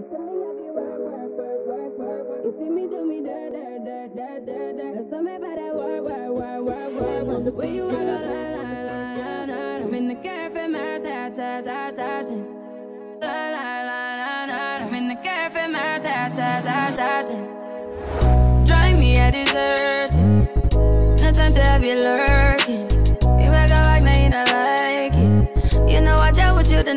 You see me do me da da da da da da. There's something about that work, work, work, work, work. The way you walk, la la la la la. I'm in the cafe, man, ta ta ta ta. La la la la la. I'm in the cafe, man, ta ta ta ta. Drive me a dessert. No time to have you lurking. You back up like now you don't like it. You know I dealt with you the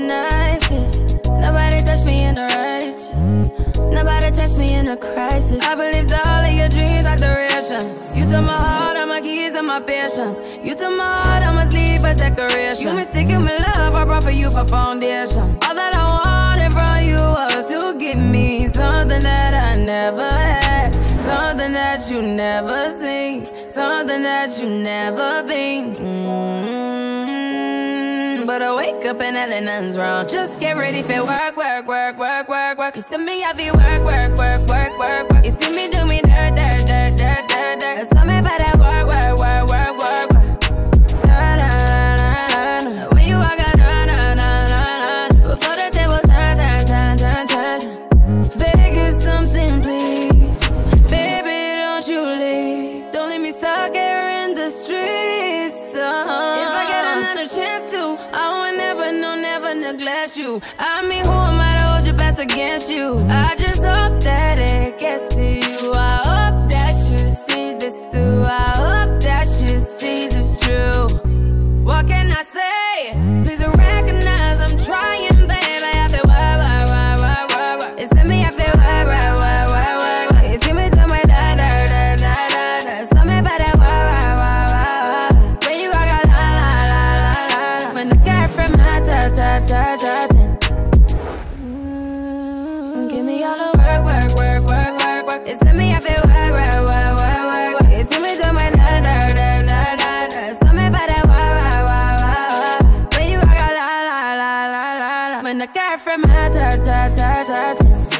text me in a crisis. I believed all of your dreams are duration. You took my heart, all my keys, and my patience. You took my heart, I'ma sleep a decoration. You mistaken my love, I brought for you for foundation. All that I wanted from you was to give me something that I never had, something that you never seen, something that you never been. Mm-hmm. But I wake up and hell nothing's wrong. Just get ready for work, work, work, work, work, work. You see me, I be work, work, work, work, work, work. You see me do neglect you. I mean, who am I to hold your best against you? I from her, her, her, her, her.